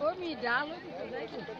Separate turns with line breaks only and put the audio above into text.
Ô, me dá, Lúcio,